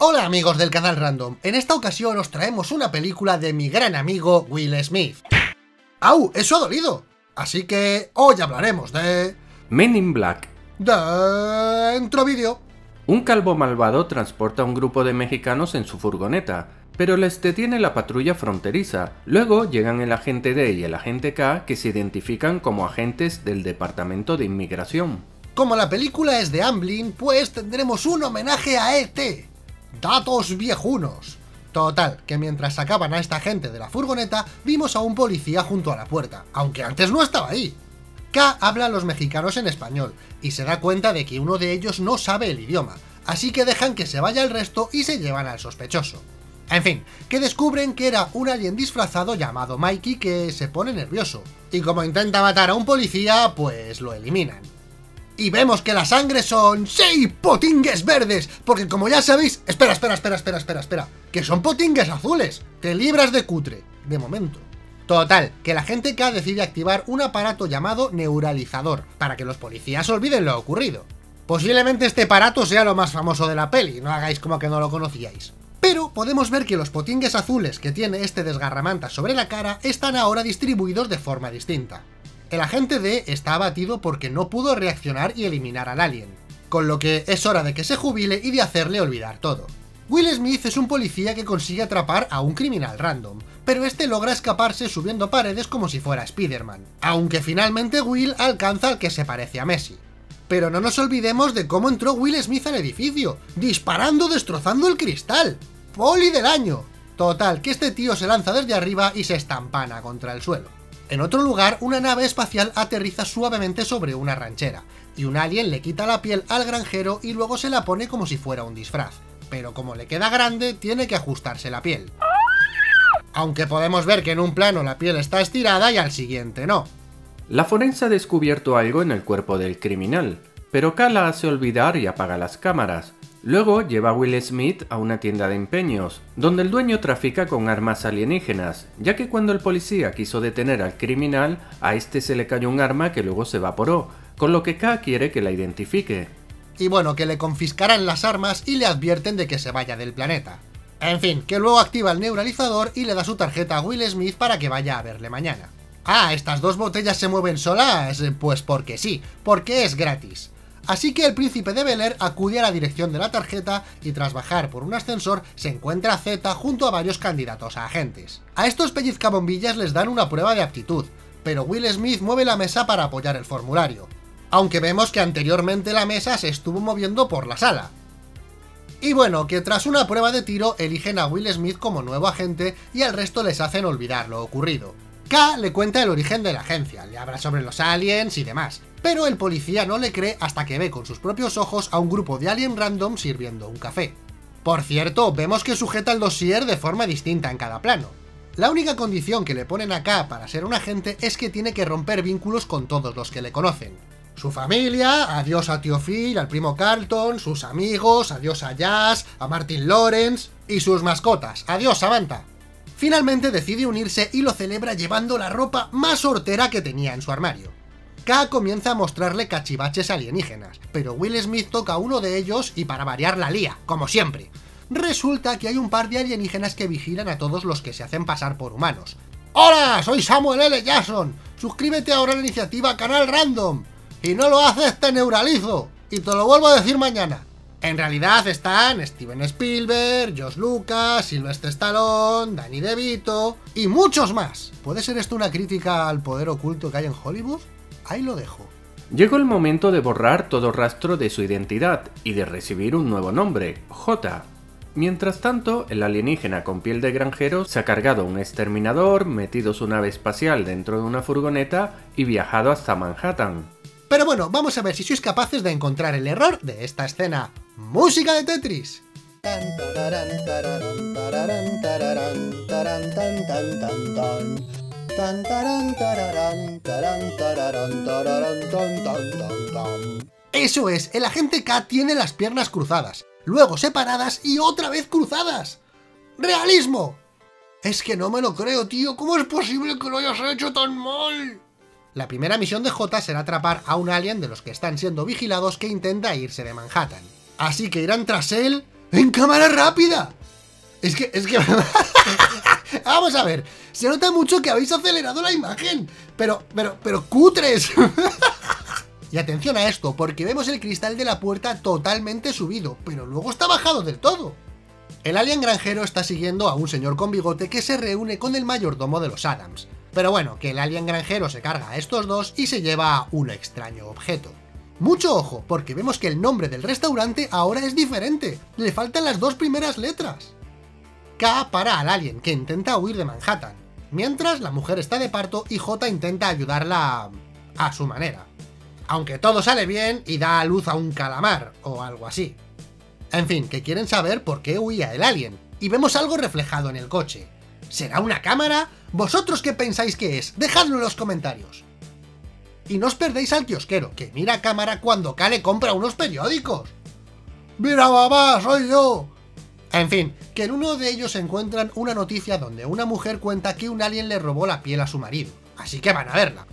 Hola amigos del canal Random, en esta ocasión os traemos una película de mi gran amigo Will Smith. ¡Au! ¡Eso ha dolido! Así que hoy hablaremos de... Men in Black. Dentro vídeo. Un calvo malvado transporta a un grupo de mexicanos en su furgoneta, pero les detiene la patrulla fronteriza. Luego llegan el agente D y el agente K que se identifican como agentes del Departamento de Inmigración. Como la película es de Amblin, pues tendremos un homenaje a ET. Datos viejunos. Total, que mientras sacaban a esta gente de la furgoneta, vimos a un policía junto a la puerta, aunque antes no estaba ahí. K habla a los mexicanos en español, y se da cuenta de que uno de ellos no sabe el idioma, así que dejan que se vaya el resto y se llevan al sospechoso. En fin, que descubren que era un alien disfrazado llamado Mikey que se pone nervioso, y como intenta matar a un policía, pues lo eliminan. Y vemos que la sangre son ¡sí! potingues verdes, porque como ya sabéis... Espera, espera, espera, espera, espera, espera, que son potingues azules, te libras de cutre, de momento. Total, que la gente K decide activar un aparato llamado neuralizador, para que los policías olviden lo ocurrido. Posiblemente este aparato sea lo más famoso de la peli, no hagáis como que no lo conocíais. Pero podemos ver que los potingues azules que tiene este desgarramanta sobre la cara están ahora distribuidos de forma distinta. El agente D está abatido porque no pudo reaccionar y eliminar al alien, con lo que es hora de que se jubile y de hacerle olvidar todo. Will Smith es un policía que consigue atrapar a un criminal random, pero este logra escaparse subiendo paredes como si fuera Spider-Man, aunque finalmente Will alcanza al que se parece a Messi. Pero no nos olvidemos de cómo entró Will Smith al edificio, disparando destrozando el cristal. ¡Poli del año! Total, que este tío se lanza desde arriba y se estampana contra el suelo. En otro lugar, una nave espacial aterriza suavemente sobre una ranchera, y un alien le quita la piel al granjero y luego se la pone como si fuera un disfraz. Pero como le queda grande, tiene que ajustarse la piel. Aunque podemos ver que en un plano la piel está estirada y al siguiente no. La forense ha descubierto algo en el cuerpo del criminal, pero K la hace olvidar y apaga las cámaras. Luego lleva a Will Smith a una tienda de empeños, donde el dueño trafica con armas alienígenas, ya que cuando el policía quiso detener al criminal, a este se le cayó un arma que luego se evaporó, con lo que K quiere que la identifique. Y bueno, que le confiscarán las armas y le advierten de que se vaya del planeta. En fin, que luego activa el neuralizador y le da su tarjeta a Will Smith para que vaya a verle mañana. Ah, ¿estas dos botellas se mueven solas? Pues porque sí, porque es gratis. Así que el príncipe de Bel Air acude a la dirección de la tarjeta y tras bajar por un ascensor se encuentra Z junto a varios candidatos a agentes. A estos pellizcabombillas les dan una prueba de aptitud, pero Will Smith mueve la mesa para apoyar el formulario. Aunque vemos que anteriormente la mesa se estuvo moviendo por la sala. Y bueno, que tras una prueba de tiro eligen a Will Smith como nuevo agente y al resto les hacen olvidar lo ocurrido. K le cuenta el origen de la agencia, le habla sobre los aliens y demás, pero el policía no le cree hasta que ve con sus propios ojos a un grupo de alien random sirviendo un café. Por cierto, vemos que sujeta el dossier de forma distinta en cada plano. La única condición que le ponen a K para ser un agente es que tiene que romper vínculos con todos los que le conocen. Su familia, adiós a Tío Phil, al primo Carlton, sus amigos, adiós a Jazz, a Martin Lawrence y sus mascotas, adiós Samantha. Finalmente decide unirse y lo celebra llevando la ropa más hortera que tenía en su armario. K comienza a mostrarle cachivaches alienígenas, pero Will Smith toca uno de ellos y para variar la lía, como siempre. Resulta que hay un par de alienígenas que vigilan a todos los que se hacen pasar por humanos. ¡Hola! Soy Samuel L. Jackson. Suscríbete ahora a la iniciativa Canal Random. Y no lo haces, te neuralizo. Y te lo vuelvo a decir mañana. En realidad están Steven Spielberg, Josh Lucas, Sylvester Stallone, Danny DeVito y muchos más. ¿Puede ser esto una crítica al poder oculto que hay en Hollywood? Ahí lo dejo. Llegó el momento de borrar todo rastro de su identidad y de recibir un nuevo nombre, J. Mientras tanto, el alienígena con piel de granjero se ha cargado un exterminador, metido su nave espacial dentro de una furgoneta y viajado hasta Manhattan. Pero bueno, vamos a ver si sois capaces de encontrar el error de esta escena. ¡Música de Tetris! Eso es, el agente K tiene las piernas cruzadas, luego separadas y otra vez cruzadas. ¡Realismo! Es que no me lo creo, tío, ¿cómo es posible que lo hayas hecho tan mal? La primera misión de J será atrapar a un alien de los que están siendo vigilados que intenta irse de Manhattan. Así que irán tras él ¡En cámara rápida! Es que, es que... Vamos a ver, se nota mucho que habéis acelerado la imagen, pero, pero, pero cutres. y atención a esto, porque vemos el cristal de la puerta totalmente subido, pero luego está bajado del todo. El alien granjero está siguiendo a un señor con bigote que se reúne con el mayordomo de los Adams. Pero bueno, que el alien granjero se carga a estos dos y se lleva un extraño objeto. Mucho ojo, porque vemos que el nombre del restaurante ahora es diferente, le faltan las dos primeras letras. K para al alien, que intenta huir de Manhattan, mientras la mujer está de parto y J intenta ayudarla a su manera. Aunque todo sale bien y da a luz a un calamar, o algo así. En fin, que quieren saber por qué huía el alien, y vemos algo reflejado en el coche. ¿Será una cámara? ¿Vosotros qué pensáis que es? Dejadlo en los comentarios. Y no os perdéis al kiosquero, que mira a cámara cuando Kale compra unos periódicos. ¡Mira, mamá, soy yo! En fin, que en uno de ellos encuentran una noticia donde una mujer cuenta que un alien le robó la piel a su marido, así que van a verla.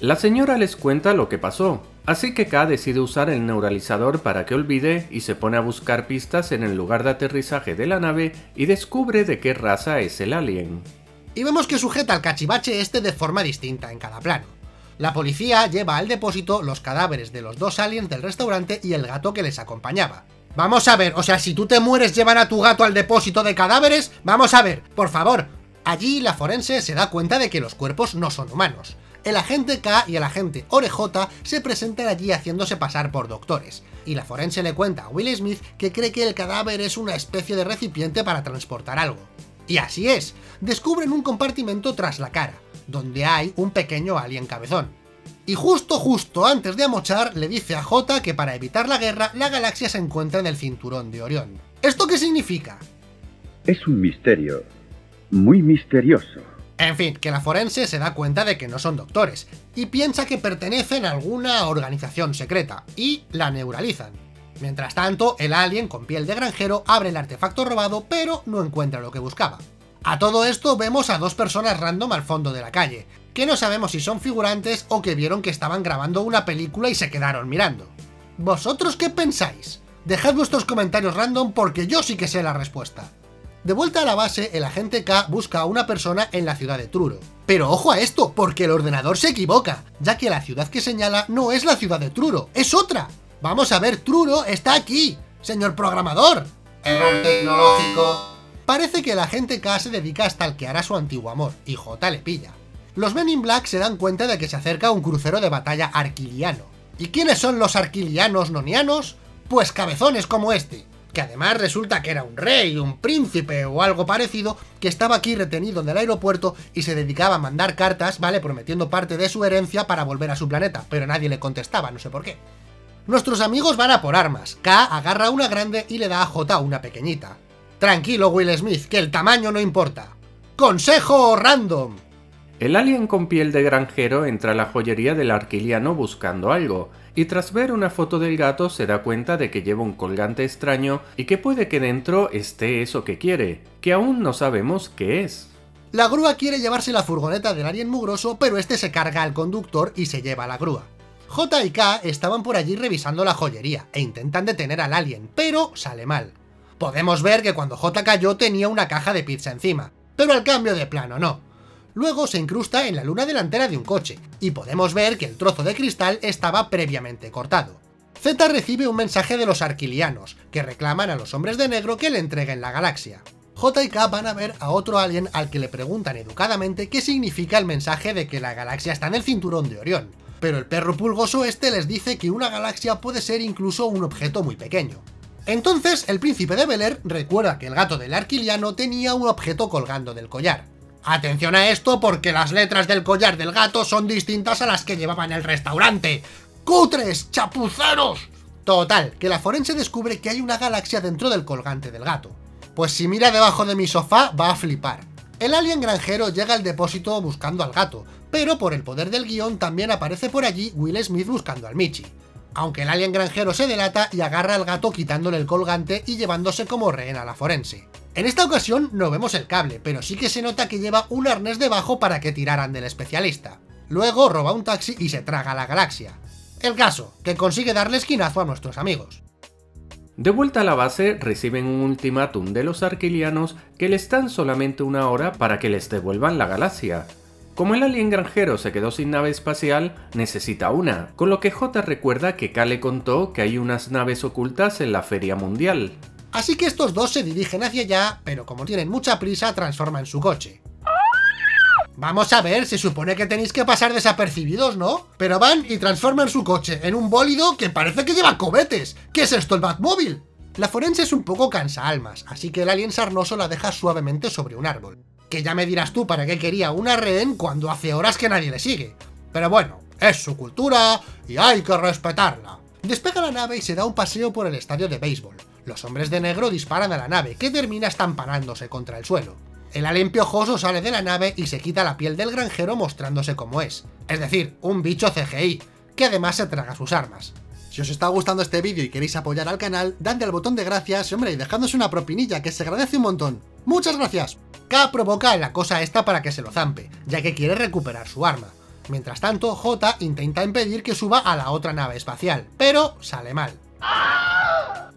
La señora les cuenta lo que pasó, así que K decide usar el neuralizador para que olvide y se pone a buscar pistas en el lugar de aterrizaje de la nave y descubre de qué raza es el alien. Y vemos que sujeta al cachivache este de forma distinta en cada plano. La policía lleva al depósito los cadáveres de los dos aliens del restaurante y el gato que les acompañaba. Vamos a ver, o sea, si tú te mueres llevan a tu gato al depósito de cadáveres, vamos a ver, por favor. Allí la forense se da cuenta de que los cuerpos no son humanos el agente K y el agente Orejota se presentan allí haciéndose pasar por doctores, y la forense le cuenta a Will Smith que cree que el cadáver es una especie de recipiente para transportar algo. Y así es, descubren un compartimento tras la cara, donde hay un pequeño alien cabezón. Y justo justo antes de amochar le dice a J que para evitar la guerra la galaxia se encuentra en el cinturón de Orión. ¿Esto qué significa? Es un misterio, muy misterioso. En fin, que la forense se da cuenta de que no son doctores, y piensa que pertenecen a alguna organización secreta, y la neuralizan. Mientras tanto, el alien con piel de granjero abre el artefacto robado, pero no encuentra lo que buscaba. A todo esto vemos a dos personas random al fondo de la calle, que no sabemos si son figurantes o que vieron que estaban grabando una película y se quedaron mirando. ¿Vosotros qué pensáis? Dejad vuestros comentarios random porque yo sí que sé la respuesta. De vuelta a la base, el agente K busca a una persona en la ciudad de Truro. Pero ojo a esto, porque el ordenador se equivoca, ya que la ciudad que señala no es la ciudad de Truro, es otra. Vamos a ver, Truro está aquí, señor programador. Error tecnológico. Parece que el agente K se dedica a stalkear a su antiguo amor, y J le pilla. Los Men in Black se dan cuenta de que se acerca un crucero de batalla arquiliano. ¿Y quiénes son los arquilianos nonianos? Pues cabezones como este que además resulta que era un rey, un príncipe o algo parecido, que estaba aquí retenido en el aeropuerto y se dedicaba a mandar cartas, ¿vale? Prometiendo parte de su herencia para volver a su planeta, pero nadie le contestaba, no sé por qué. Nuestros amigos van a por armas. K agarra una grande y le da a J una pequeñita. Tranquilo, Will Smith, que el tamaño no importa. ¡Consejo random! El alien con piel de granjero entra a la joyería del arquiliano buscando algo, y tras ver una foto del gato se da cuenta de que lleva un colgante extraño y que puede que dentro esté eso que quiere, que aún no sabemos qué es. La grúa quiere llevarse la furgoneta del alien mugroso, pero este se carga al conductor y se lleva la grúa. J y K estaban por allí revisando la joyería e intentan detener al alien, pero sale mal. Podemos ver que cuando J cayó tenía una caja de pizza encima, pero al cambio de plano no. Luego se incrusta en la luna delantera de un coche, y podemos ver que el trozo de cristal estaba previamente cortado. Z recibe un mensaje de los arquilianos, que reclaman a los hombres de negro que le entreguen la galaxia. J y K van a ver a otro alien al que le preguntan educadamente qué significa el mensaje de que la galaxia está en el cinturón de Orión, pero el perro pulgoso este les dice que una galaxia puede ser incluso un objeto muy pequeño. Entonces, el príncipe de Bel recuerda que el gato del arquiliano tenía un objeto colgando del collar, Atención a esto porque las letras del collar del gato son distintas a las que llevaba en el restaurante. ¡Cutres! ¡Chapuceros! Total, que la forense descubre que hay una galaxia dentro del colgante del gato. Pues si mira debajo de mi sofá, va a flipar. El alien granjero llega al depósito buscando al gato, pero por el poder del guion también aparece por allí Will Smith buscando al Michi. Aunque el alien granjero se delata y agarra al gato quitándole el colgante y llevándose como rehén a la forense. En esta ocasión no vemos el cable, pero sí que se nota que lleva un arnés debajo para que tiraran del especialista. Luego roba un taxi y se traga la galaxia. El caso, que consigue darle esquinazo a nuestros amigos. De vuelta a la base, reciben un ultimátum de los arquilianos que les dan solamente una hora para que les devuelvan la galaxia. Como el alien granjero se quedó sin nave espacial, necesita una, con lo que J recuerda que K le contó que hay unas naves ocultas en la Feria Mundial. Así que estos dos se dirigen hacia allá, pero como tienen mucha prisa, transforman su coche. Vamos a ver, se supone que tenéis que pasar desapercibidos, ¿no? Pero van y transforman su coche en un bólido que parece que lleva cohetes. ¿Qué es esto, el Batmóvil? La forense es un poco cansa almas, así que el alien sarnoso la deja suavemente sobre un árbol. Que ya me dirás tú para qué quería una rehén cuando hace horas que nadie le sigue. Pero bueno, es su cultura y hay que respetarla. Despega la nave y se da un paseo por el estadio de béisbol. Los hombres de negro disparan a la nave, que termina estampanándose contra el suelo. El alien piojoso sale de la nave y se quita la piel del granjero mostrándose como es. Es decir, un bicho CGI, que además se traga sus armas. Si os está gustando este vídeo y queréis apoyar al canal, dadle al botón de gracias hombre, y dejadnos una propinilla que se agradece un montón. ¡Muchas gracias! K provoca a la cosa esta para que se lo zampe, ya que quiere recuperar su arma. Mientras tanto, J intenta impedir que suba a la otra nave espacial, pero sale mal.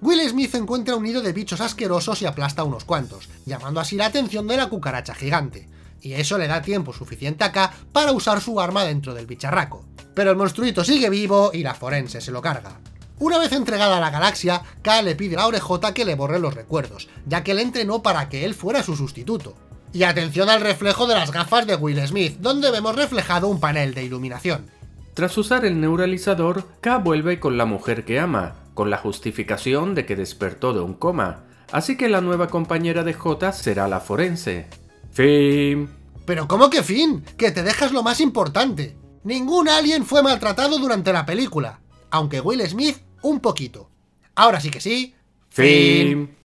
Will Smith encuentra un nido de bichos asquerosos y aplasta unos cuantos, llamando así la atención de la cucaracha gigante, y eso le da tiempo suficiente a K para usar su arma dentro del bicharraco. Pero el monstruito sigue vivo y la forense se lo carga. Una vez entregada a la galaxia, K le pide a Orejota que le borre los recuerdos, ya que le entrenó para que él fuera su sustituto. Y atención al reflejo de las gafas de Will Smith, donde vemos reflejado un panel de iluminación. Tras usar el neuralizador, K vuelve con la mujer que ama, con la justificación de que despertó de un coma, así que la nueva compañera de J será la forense. Fin. Pero ¿cómo que fin? Que te dejas lo más importante. Ningún alien fue maltratado durante la película, aunque Will Smith un poquito. Ahora sí que sí. Fin.